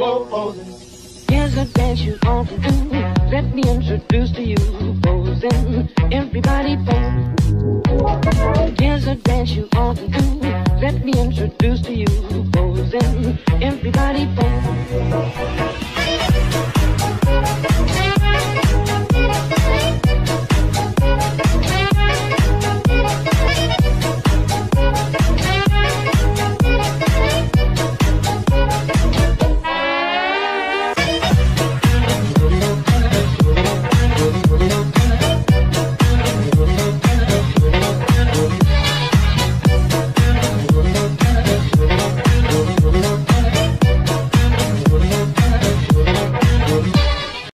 whoa. Here's a dance you ought to do. Let me introduce to you frozen. Everybody frozen. Here's a dance you ought to do. Let me introduce to you frozen. Everybody